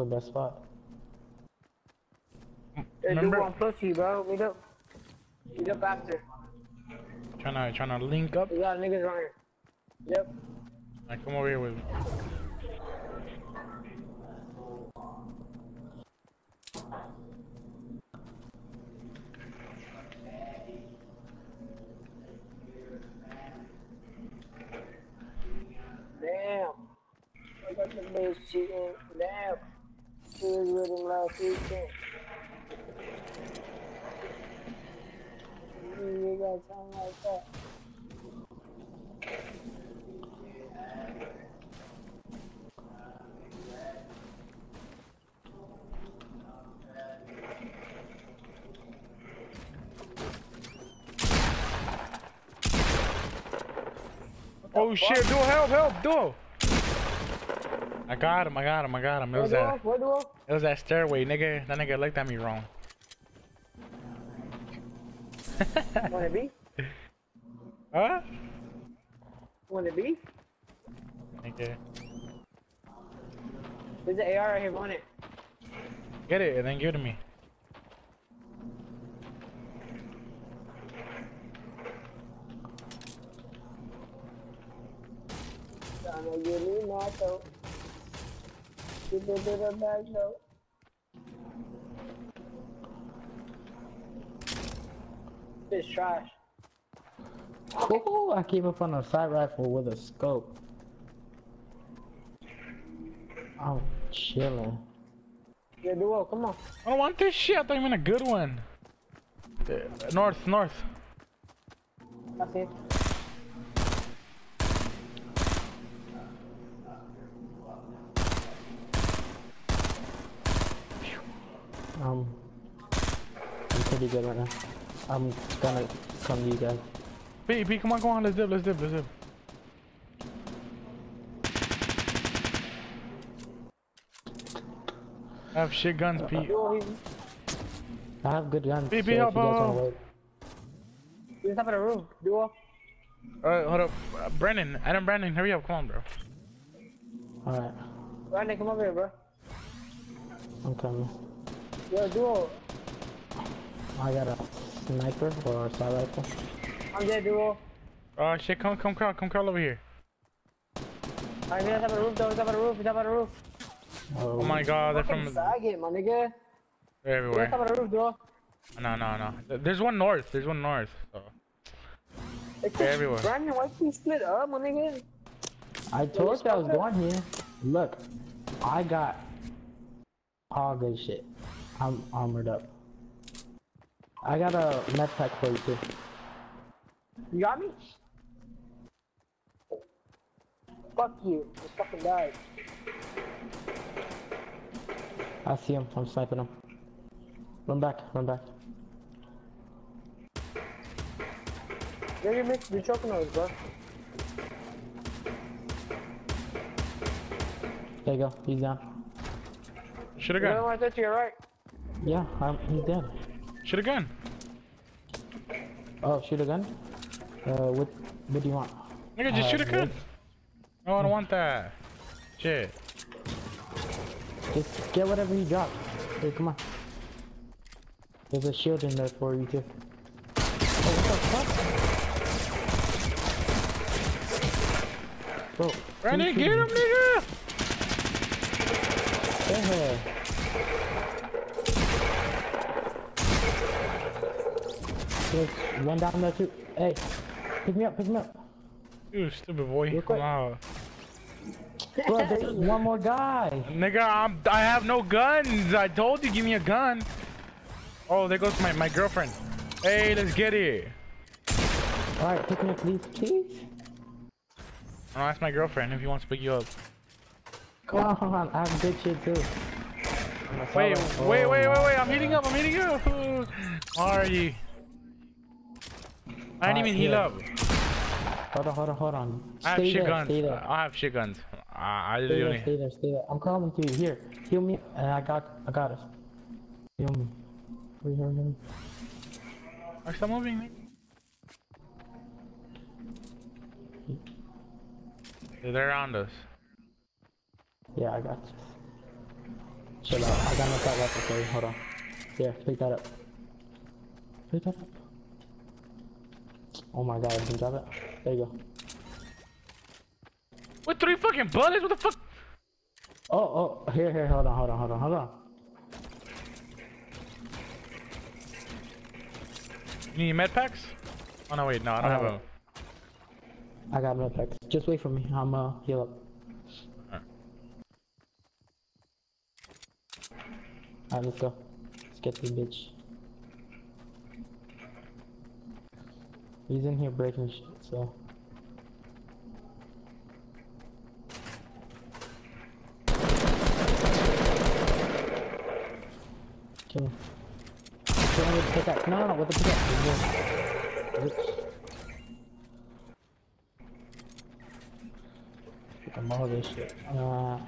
the best spot. Hey, Remember- do one pussy, bro. Meet up. Meet up after. Trying to trying to link up. We got niggas around here. Yep. Like, come over here with me. Damn. I got the bitch cheating. Damn. She was with him last weekend. You got something like that. Oh shit, do help, help, duo! I got him, I got him, I got him. It was that, Where do it was that stairway, nigga. That nigga looked at me wrong. Wanna be? Huh? Wanna be? Nigga. There's an AR right here, want it? Get it and then give it to me. Tryna give me my throat. Get it to the back though. It's trash. Oh, I came up on a side rifle with a scope. I'm chilling. Yeah, duo, come on. I don't want this shit. I thought you meant a good one. Uh, north, north. I see it. Um, I'm pretty good right now. I'm gonna come to you guys. P, P, come on, come on. Let's dip, let's dip, let's dip. I have shit guns, P. Duo, I have good guns. Beep, so beep, if you help, guys wanna help. wait. he's top of the roof. Duo. Alright, hold up. Uh, Brandon, Adam Brandon, hurry up. Come on, bro. Alright, Randy, come over here, bro. I'm coming. Yo, duo. I got a sniper or a side rifle. I'm dead, duo. Oh shit, come, come, crawl, come crawl over here. Alright, he's top of the roof, though. He's top of the roof. He's top of the roof. Oh. oh my god, they're Fucking from faggot, my nigga. they're He's top everywhere. of the roof, duo. No, no, no. Th- There's one north. There's one north. So. It's They're everywhere. Brandon, why you split up, my nigga? I told you I was going here. Look, I got all good shit. I'm armored up. I got a med pack for you too. You got me? Fuck you. I fucking died. I see him. I'm sniping him. Run back. Run back. You're gonna miss the choking bro. There you go. He's down. Should have You're the gone. one that's to your right. Yeah, I'm, he's dead. Shoot have gone. Oh, shoot a gun? Uh, what, what do you want? Nigga, just Uh, shoot a gun. No, I don't want that. Shit. Just get whatever he dropped. Hey, come on. There's a shield in there for you too. Oh, what the fuck? Bro, Brandon, get him, nigga! Yeah. There's one down there too. Hey, pick me up, pick me up. You stupid boy. Real Come quick. on. Bro, there's one more guy. Nigga, I'm, I have no guns. I told you, give me a gun. Oh, there goes my, my girlfriend. Hey, let's get it. Alright, pick me up, please, please. I'll ask my girlfriend if he wants to pick you up. Come on, I have good shit too. Wait, wait, wait, wait, wait. I'm heating up. I'm heating up. How are you? I didn't even Uh, heal up. Hold on, hold on, hold on. I have Stay shit guns. stay. I have shit guns. I, I Stay there, stay there, stay there. I'm coming to you. Here, heal me, and I got, I got us. Heal me. Hurry, hurry, hurry. Are still moving? nigga? They're around us. Yeah, I got you. Chill out. I got enough that weapon for you. Hold on. Here, pick that up. Pick that up. Oh my god, I can drop it. There you go. With three fucking bullets? What the fuck? Oh, oh, here, here, hold on, hold on, hold on, hold on. You need med packs? Oh no, wait, no, I don't have Uh, a. I got no packs. Just wait for me. I'm uh heal up. Alright. Alright, let's go. Let's get this bitch. He's in here breaking shit, so. Kill him. Kill him with the pickaxe. No, no, no, with the pickaxe. Bitch. Get them all this shit. Uh.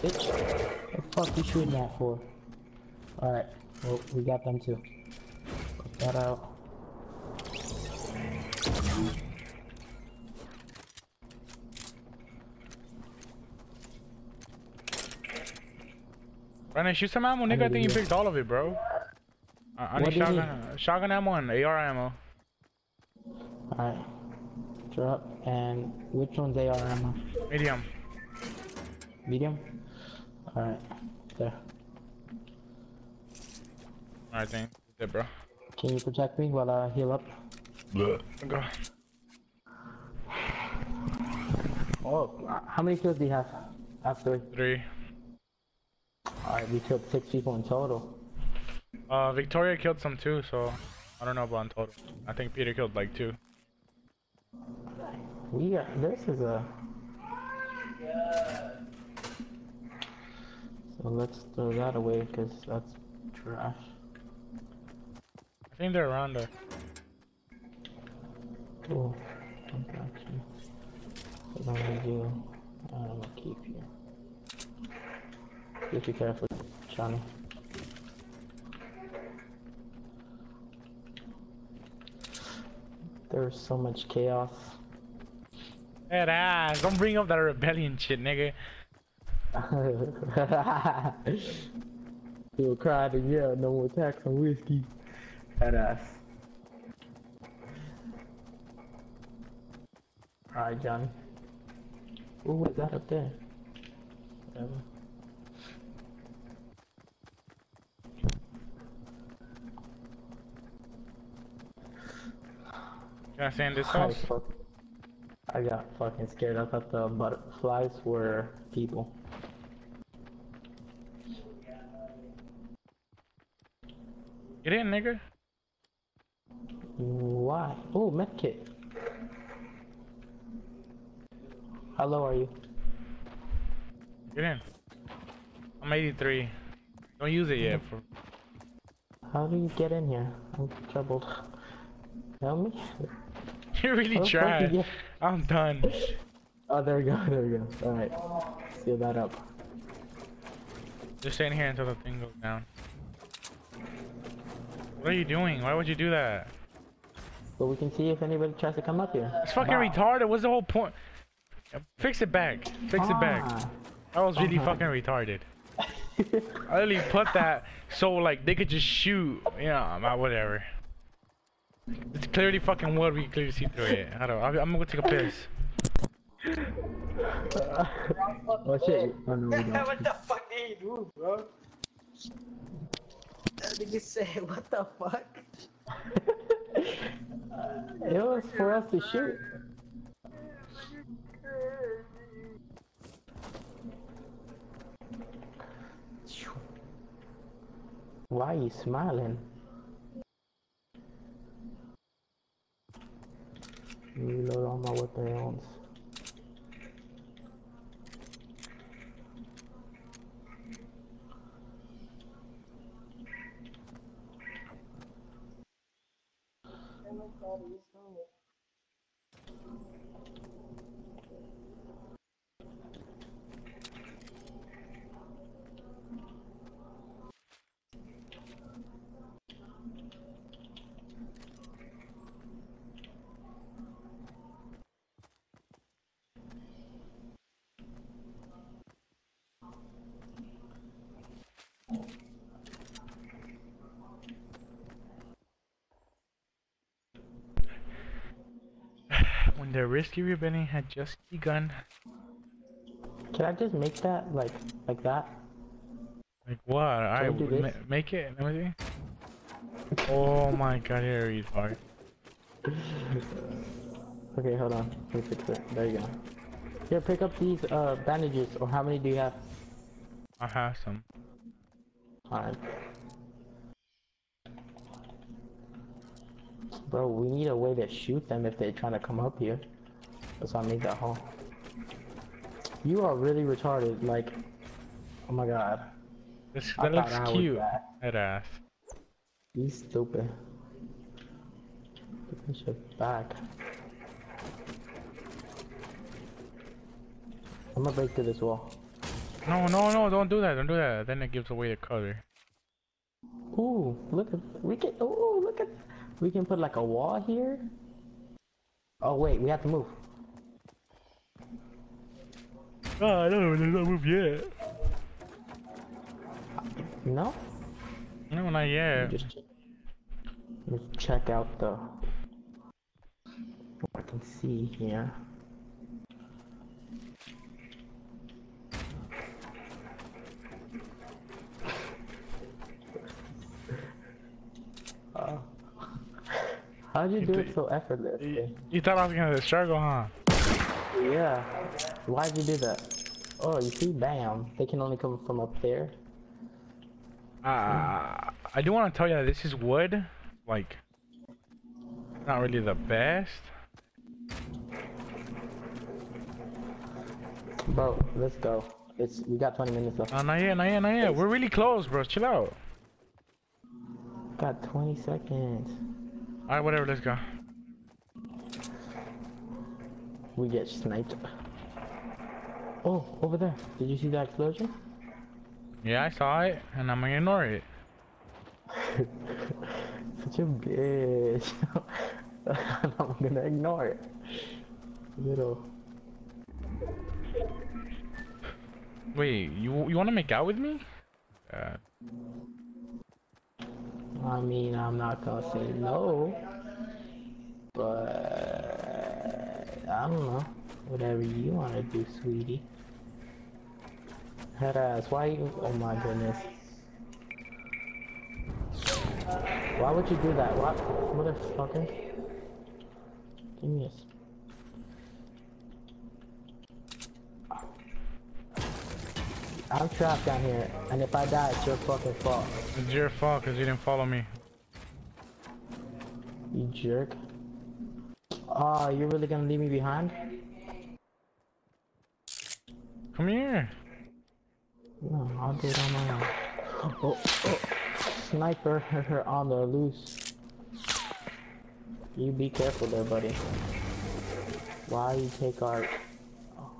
Bitch. What the fuck you shooting that for? Alright, well, we got them too. Put that out. Brandon, shoot some ammo, nigga. I think you picked all of it, bro. I, I need shotgun, uh, shotgun ammo and AR ammo. Alright. Drop. And which one's AR ammo? Medium. Medium? Alright. There. Alright, thank you, bro. Can you protect me while I heal up? Go. Oh, uh, how many kills do you have? I have three. Three. Alright, we killed six people in total. Uh, Victoria killed some too, so I don't know about in total. I think Peter killed like two. We got, this is a... So let's throw that away, because that's trash. I think they're around there. Cool. I got you. What I'm gonna do, uh, I'm gonna keep you. Just be careful, Johnny. There's so much chaos. Head ass. Don't bring up that rebellion shit, nigga. He'll cry to yell, no more tax on whiskey. That ass. Alright, Johnny. Ooh, what's that up there? Whatever. Can I this? I got fucking scared. I thought the butterflies were people. Get in, nigga. Why? Oh, medkit. How low are you? Get in. I'm 83. Don't use it yet. For... How do you get in here? I'm troubled. Help me? You're really fuck trash. you I'm done. Oh, there we go, there we go. Alright. Seal that up. Just stay in here until the thing goes down. What are you doing? Why would you do that? So we can see if anybody tries to come up here. It's fucking Wow. retarded. What's the whole point? Fix it back. Fix it back. I was really Uh-huh. fucking retarded. I literally put that so like they could just shoot. Yeah, nah, whatever. It's clearly fucking wood. We can clearly see through it. I don't. Know, I'm gonna go take a piss. oh shit. Oh no, what the fuck did you do, bro? That you say? what the fuck? it was for us to shoot. Why are you smiling? Reload all my weapons. não quero isso não. The risky rebellion had just begun. Can I just make that like like that? Like what? I do ma make it. Let me see. Oh my god, you're a retard. Okay, hold on. Let me fix it. There you go. Here, pick up these uh bandages. Or how many do you have? I have some. Alright. Bro, we need a way to shoot them if they're trying to come up here. That's why I made that hole. You are really retarded. Like, oh my god. This that looks I cute. That ass. You stupid. Put this back. I'm gonna break through this wall. No, no, no! Don't do that! Don't do that! Then it gives away the color. Ooh, look at we can. Ooh, look at. We can put like a wall here. Oh wait, we have to move. Oh, I don't know. There's not move yet. No. No, not yet. Just ch- let's check out the. What I can see here. How'd you do it so effortlessly? You thought I was gonna struggle, huh? Yeah. Why'd you do that? Oh, you see, bam. They can only come from up there. Uh, I do want to tell you that this is wood. Like, not really the best. Bro, let's go. It's we got 20 minutes left. Uh, not yet, not yet, not yet. We're really close, bro. Chill out. Got 20 seconds. Alright, whatever. Let's go. We get sniped. Oh, over there. Did you see that explosion? Yeah, I saw it, and I'm gonna ignore it. Such a bitch. I'm gonna ignore it. Little. Wait, you you want to make out with me? Uh, I mean, I'm not gonna say no. But I don't know. Whatever you wanna do, sweetie. Head ass, why you oh my goodness. Why would you do that? What motherfucker? Give me this. I'm trapped down here, and if I die, it's your fucking fault. it's your fault because you didn't follow me. You jerk. Oh, you're really gonna leave me behind? Come here. No, I'll do it on my own. Oh, oh. Sniper on the loose. You be careful there, buddy. Why you take our... Oh.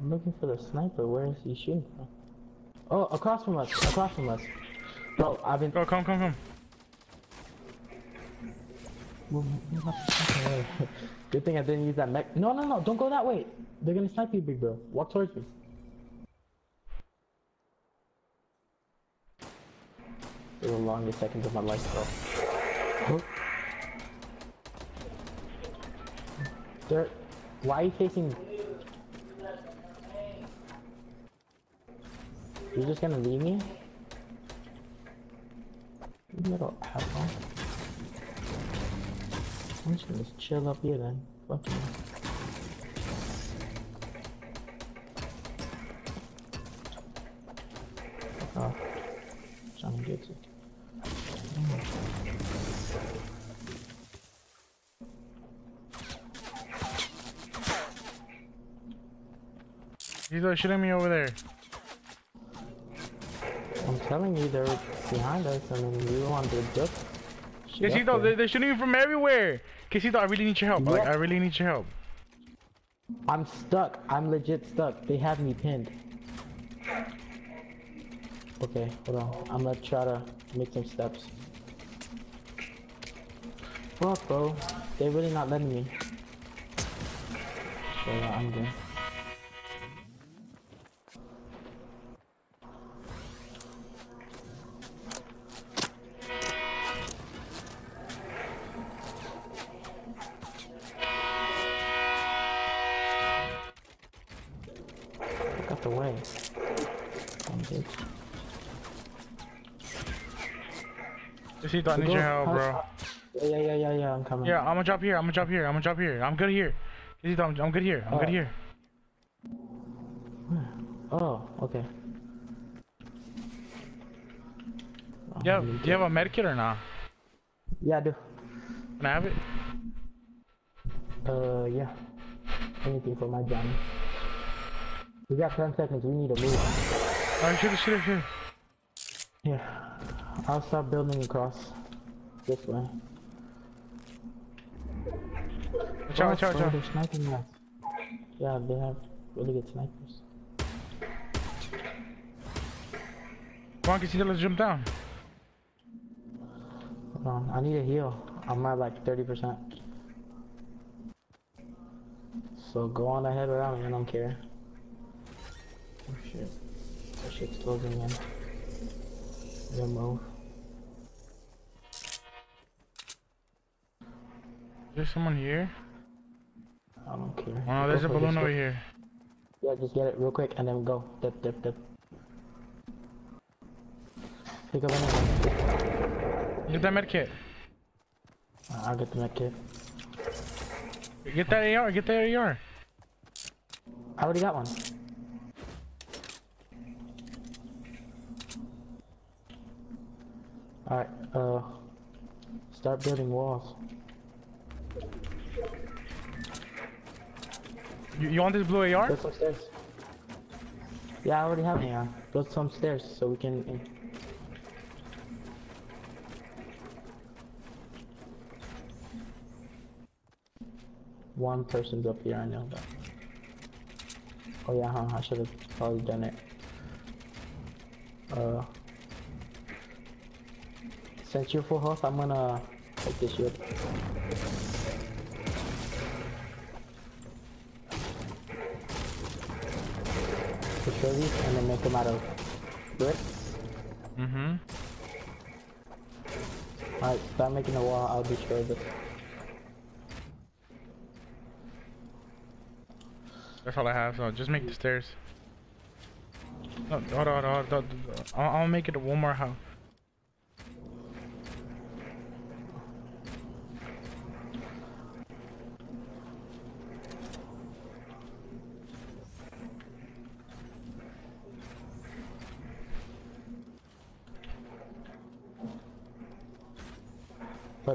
I'm looking for the sniper. Where is he shooting from? Oh, across from us. Across from us. Bro, I've been... Go, come, come, come. Move- move up the fucking way. Good thing I didn't use that mech. No, no, no, don't go that way. They're gonna snipe you, big bro. Walk towards me. They're the longest seconds of my life, bro. They're. Why are you facing? You're just gonna leave me? You little asshole. I'm just gonna chill up here then. Fuck you. Fuck off. Trying to. He's like shooting me over there. I'm telling you, they're behind us, and then you want to duck. shit up Quesito, there. they're, they're shooting me from everywhere. Quesito, I really need your help. Like, I really need your help. I'm stuck. I'm legit stuck. They have me pinned. Okay, hold on. I'm gonna try to make some steps. Fuck, bro. They're really not letting me. So I'm good. The way. Dumb bitch. Despacito, I need your help, bro. Yeah, yeah, yeah, yeah, yeah, I'm coming. Yeah, I'm gonna drop here. I'm gonna drop here. I'm gonna drop here. I'm good here. I'm, I'm good here. I'm good Oh. here. Oh, okay. Yeah, do you have a med kit or not? Yeah, I do. Can I have it? Uh, yeah. Anything for my Johnny. We got 10 seconds, we need to move. Alright, shoot it, shoot it, shoot it. Here. I'll start building across this way. Watch out, watch out, watch out. Oh, they're sniping us. Yeah, they have really good snipers. Come on, Quesito, let's jump down. Hold on, I need a heal. I'm at like 30%. So go on ahead without me, I don't care. Oh shit. That shit's closing in. Your move. Is there someone here? I don't care. Oh no, Go there's a balloon over here. Yeah, just get it real quick and then go. Dip, dip, dip. Pick up anything. Get that med kit. Uh, I'll get the med kit. Get that AR, get that AR. I already got one. Alright, uh, start building walls. You, you want this blue AR? Build some stairs. Yeah, I already have an AR. Build some stairs so we can. One person's up here, I know that. Oh yeah, huh? I should have probably done it. Uh, since you're full health, I'm gonna take this shield. Destroy these and then make them out of bricks. Mm-hmm. Alright, start making a wall, I'll destroy this. That's all I have, so just make the stairs. No, hold on, hold on, hold on. I'll, I'll make it one more house.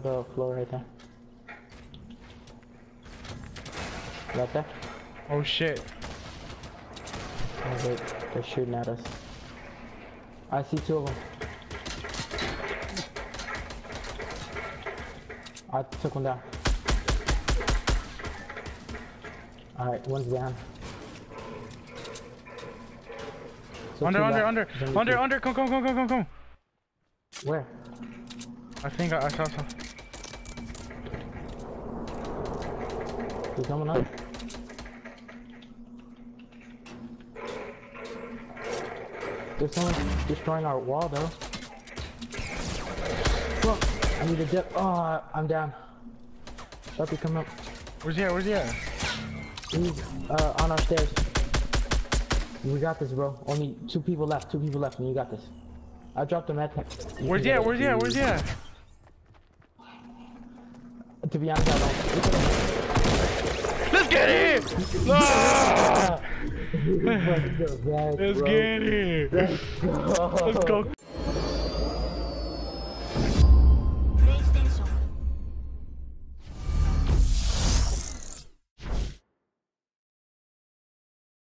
The floor right there. Right there? Oh shit. Oh wait, they're shooting at us. I see two of them. I took one down. Alright, one's down. So under, two under, under, under, under. Come, come, come, come, come, come. Where? I think I, I saw some. Someone up. There's someone destroying our wall though. Fuck! I need a dip. Oh, I'm down. Sharpie, come up. Where's he at? Where's he at? He's uh, on our stairs. We got this, bro. Only two people left. Two people left, and you got this. I dropped a med pack. Where's he at? Where's he at? Where's he at? To be honest, I don't. Let's get it! No! Let's get it! Let's Let's go